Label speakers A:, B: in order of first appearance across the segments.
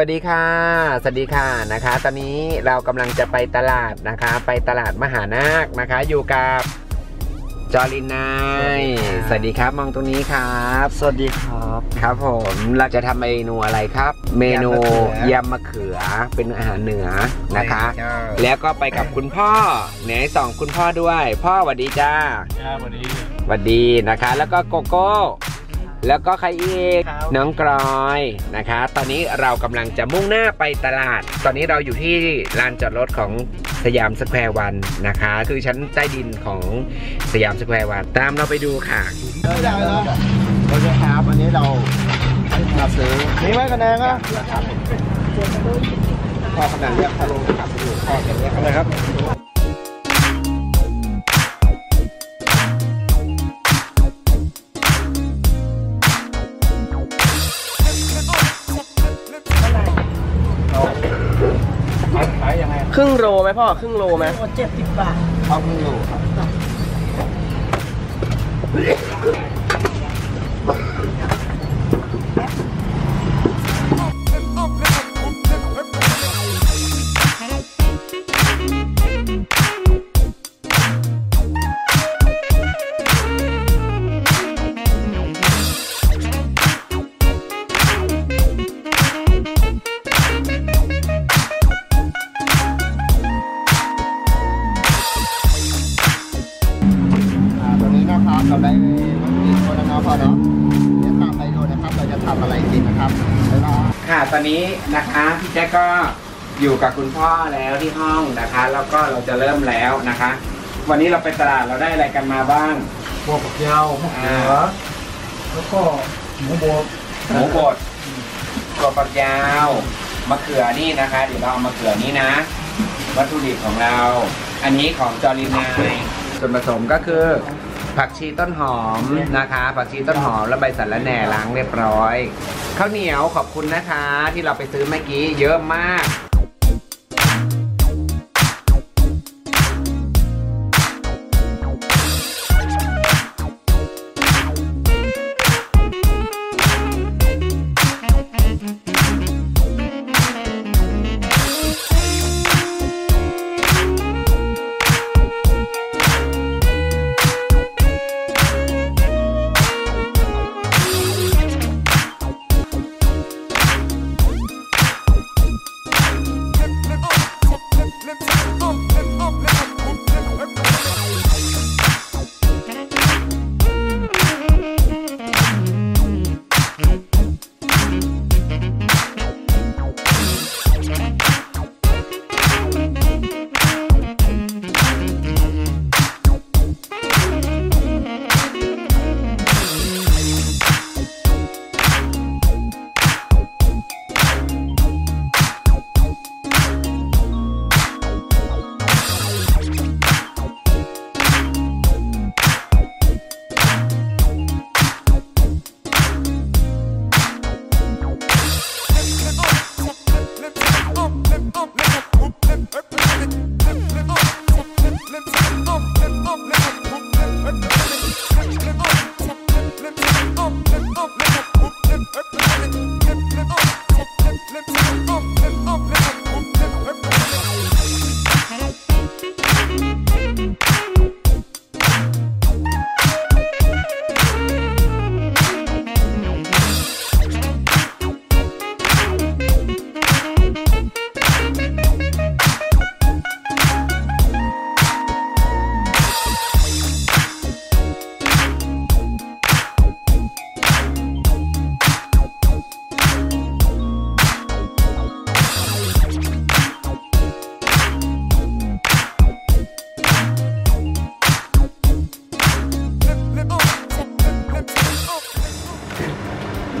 A: วัสดีค่ะ สวัสดีค่ะนะคะ ตอนนี้เรากำลังจะไปตลาดนะคะ ไปตลาดมหานาคนะคะ อยู่กับจอรินนายสวัสดีครับ มองตรงนี้ครับ
B: สวัสดีครับ
A: ครับผม เราจะทำเมนูอะไรครับ เมนู
B: ย
A: ยำมะเขือ เป็นอาหารเหนือนะคะ
B: ใช่
A: แล้วก็ไปกับคุณพ่อไหนสองคุณพ่อด้วย พ่อสวัสดีจ้า
B: ครับวันนี้
A: สวัสดีนะคะ แล้วก็โกโก้ แล้วก็ใครอีก
B: ครับ
A: น้องกรอยนะคะตอนนี้เรากำลังจะมุ่งหน้าไปตลาด ตอนนี้เราอยู่ที่ลานจอดรถของสยามสแควร์วันนะคะ คือชั้นใต้ดินของสยามสแควร์วันตามเราไปดูค่ะ
B: ได้แล้วโอเคครับอันนี้เรามาซื้อมีไหมคะแนนอะพ่อคะแนนเรียกพะโล้ครับพ่อจะเรียกอะไรครับ
C: ครึ่งโลไหมพ่อครึ่งโลไหม
D: เจ็ดสิบบาท
B: เอาครึ่งโลครับ ตอนนี้นะคะพี่
A: แจ๊กก็อยู่กับคุณพ่อแล้วที่ห้องนะคะ แล้วก็เราจะเริ่มแล้วนะคะ วันนี้เราไปตลาดเราได้อะไรกันมาบ้าง
B: พวกผักยาวมะเขือแล้วก็หมูบด
A: หมูบดกรอบฝักยาวมะเขือนี่นะคะ เดี๋ยวเราเอามะเขือนี่นะ วัตถุดิบของเรา อันนี้ของจอรินายส่วนผสมก็คือ ผักชีต้นหอมนะคะ ผักชีต้นหอมและใบสะระแหน่ล้างเรียบร้อยข้าวเหนียวขอบคุณนะคะ ที่เราไปซื้อเมื่อกี้เยอะมาก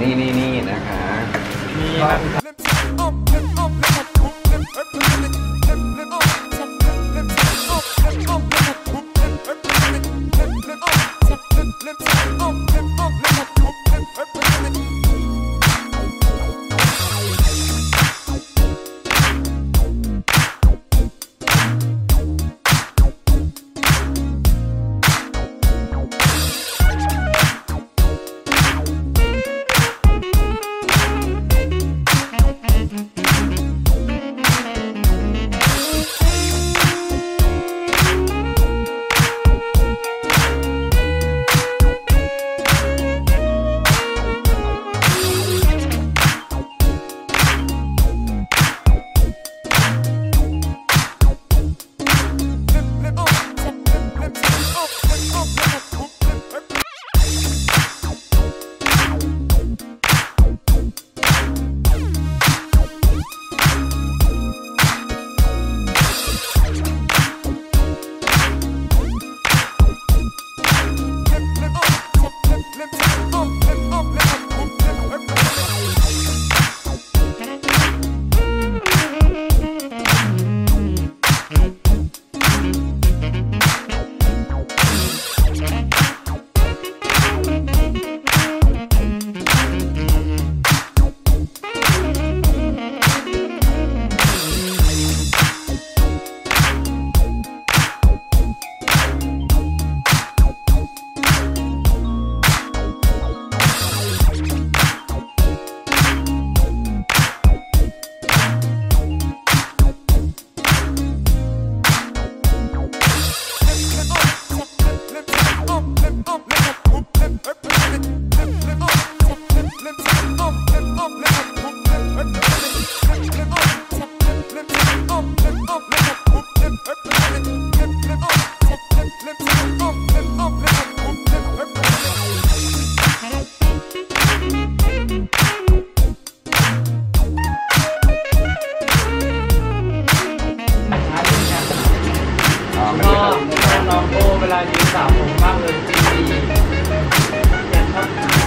A: นี่นี่นี่นะคะ
B: มีมัน
D: Thank ก็น้องโอเวลายืนสาวผมมากเลยจริงๆอยากชอบ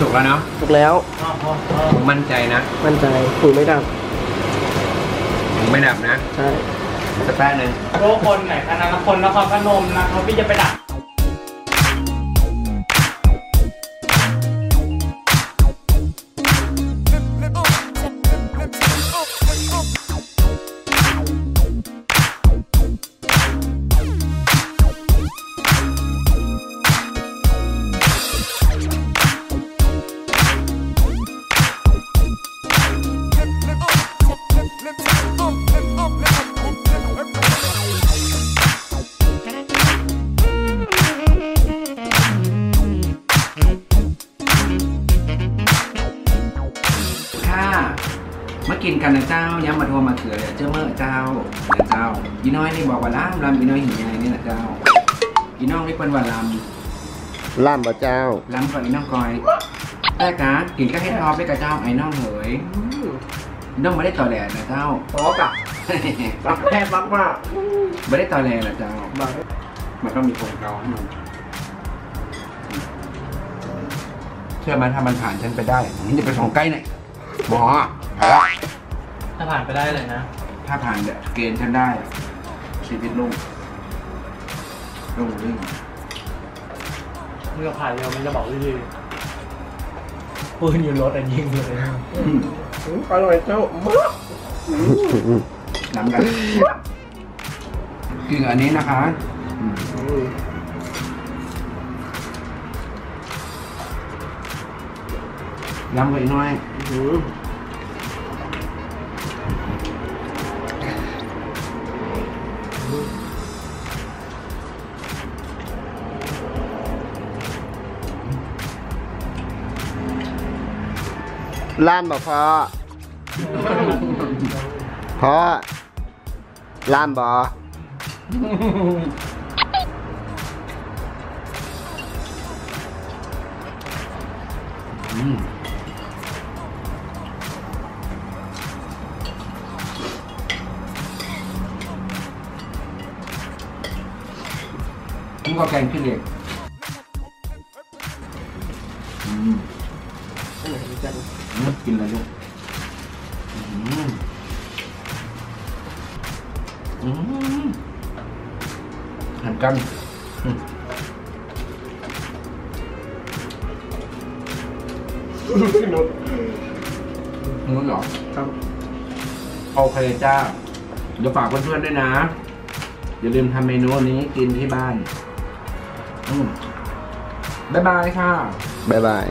A: สุกแล้วเนาะ
C: ถูกแล้ว
A: ผมมั่นใจนะ
C: มั่นใจปุ๋ยไม่ดับ
A: ผมไม่ดับนะ
C: ใช่
A: สักแป๊บนึง
D: โลกคนไหนคณะคนนครพนมนะครับพี่จะไปดัก
A: กินกันนะเจ้าย้ำมาโทรมาเถื่อเลยเจ้าเมื่อเจ้านะเจ้าอีน้อยนี่บอกว่าล้ำลำอีน้อยหินยังไงนี่นะเจ้าอีน้องนี่เป็นว่าล
B: ล่ามบ่เจ้าำ
A: ลำก่อนอีน้องกอยแต่กะกินก็ให้ทอไปกับเจ้าไอ้น้องเหยน้องไม่ได้ต่อแหลนะเจ้า
C: พอกะรักแทบรักมาก
A: ไม่ได้ต่อแหลนะเจ้า
C: บัง
A: มันต้องมีโครงเกาให้มันเชื่อไหมถ้ามันผ่านฉันไปได้มันจะไปส่งใกล้หน่อยบอ
D: ถ้าผ่านไปได้เลยนะ
A: ถ้าผ่านเนี่ยเกณฑ์ฉันได้ชีวิตลูกลูกวิ่ง
D: เมื่อผ่านเร็วมันจะบอกวิธีปืนอยู่รถแต่ยิงเลย
A: อืม
C: อืมอร่อยเจ้ามาก
A: น้ำกันกินอันนี้นะคะอืม
C: อืม
A: ล้ำไปอีกหน้อย
C: อืม
B: ล่ามบ่พอพอล่ามบ่
A: อืมผมก็แกงขี้เหล็ก หันกันอืมนู้นเหรอ
C: ครับ
A: โอเคจ้าเดี๋ยวฝากเพื่อนๆด้วยนะ อย่าลืมทำเมนูนี้กินที่บ้านอืมบ๊ายบายค่ะ
B: บ๊ายบาย